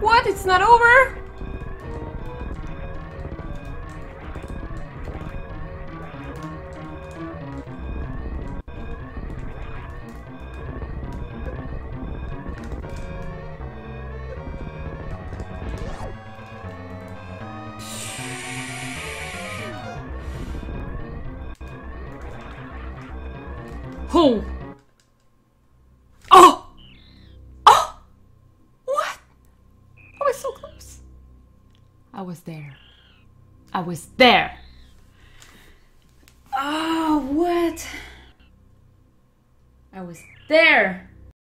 What? It's not over? Oh! Was so close. I was there. I was there. Oh, what? I was there.